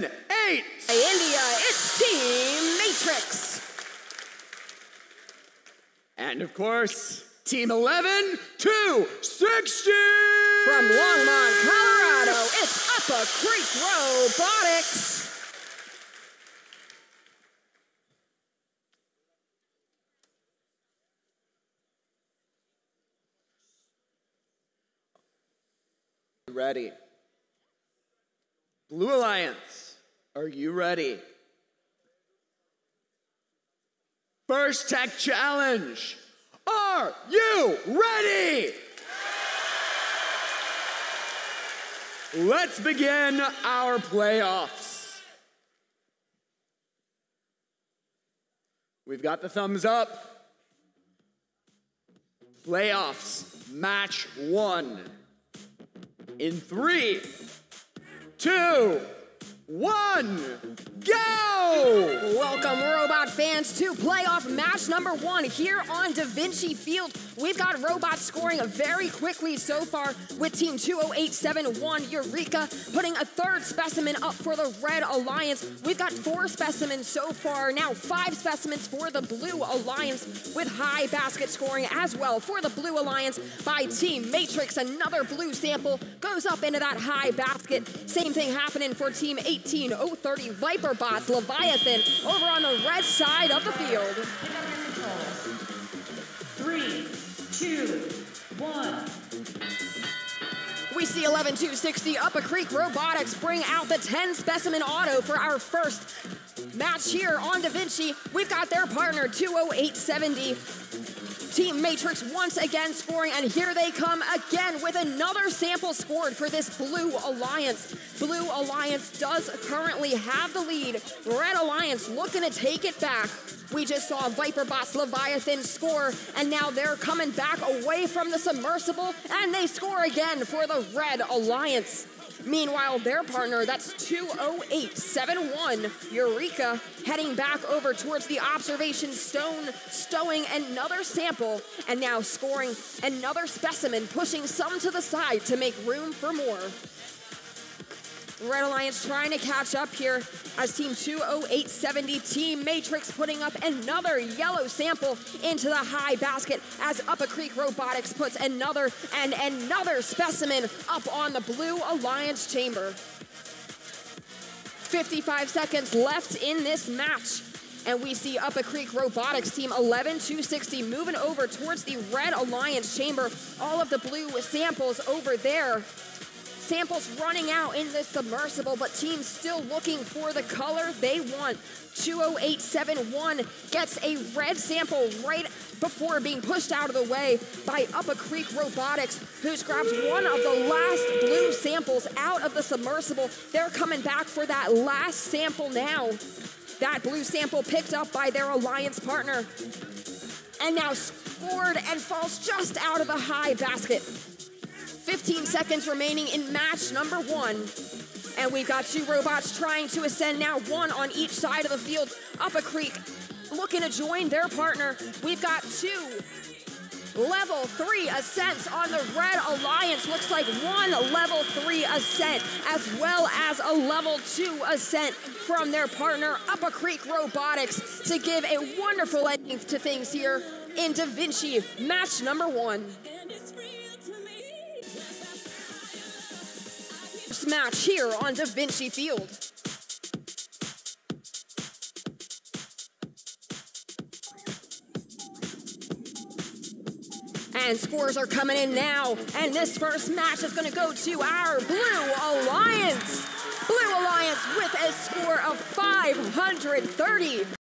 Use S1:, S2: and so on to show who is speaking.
S1: seven, eight.
S2: India, it's Team Matrix.
S1: And of course, Team 11, 260.
S2: From Longmont, Colorado, it's Upper Creek Robotics.
S1: Ready. Blue Alliance, are you ready? First Tech Challenge, are you ready? Let's begin our playoffs. We've got the thumbs up. Playoffs, match one. In three, two, one, go!
S2: Welcome, robot fans, to playoff match number one here on Da Vinci Field. We've got robots scoring very quickly so far with Team 20871 Eureka putting a third specimen up for the Red Alliance. We've got four specimens so far, now five specimens for the Blue Alliance with high basket scoring as well for the Blue Alliance by Team Matrix. Another blue sample goes up into that high basket. Same thing happening for Team 18030 Viper Bots Leviathan over on the red side of the field.
S3: Three, two, one.
S2: We see 11260 Up-A-Creek Robotics bring out the 10 specimen auto for our first match here on Da Vinci. We've got their partner 20870. Team Matrix once again scoring, and here they come again with another sample scored for this Blue Alliance. Blue Alliance does currently have the lead. Red Alliance looking to take it back. We just saw ViperBots Leviathan score, and now they're coming back away from the submersible, and they score again for the Red Alliance. Meanwhile, their partner, that's 20871, Eureka, heading back over towards the observation stone, stowing another sample, and now scoring another specimen, pushing some to the side to make room for more. Red Alliance trying to catch up here as Team 20870 Team Matrix putting up another yellow sample into the high basket as Up-A-Creek Robotics puts another and another specimen up on the Blue Alliance chamber. 55 seconds left in this match. And we see Up-A-Creek Robotics Team 11260 moving over towards the Red Alliance chamber. All of the blue samples over there samples running out in this submersible, but teams still looking for the color they want. 20871 gets a red sample right before being pushed out of the way by Up-A-Creek Robotics, who's grabbed one of the last blue samples out of the submersible. They're coming back for that last sample now. That blue sample picked up by their alliance partner. And now scored and falls just out of the high basket. 15 seconds remaining in match number one. And we've got two robots trying to ascend now, one on each side of the field. Up a creek, looking to join their partner. We've got two level three ascents on the Red Alliance. Looks like one level three ascent, as well as a level two ascent from their partner, Up-A-Creek Robotics, to give a wonderful ending to things here in Da Vinci, match number one. Match here on Da Vinci Field. And scores are coming in now. And this first match is going to go to our Blue Alliance. Blue Alliance with a score of 530.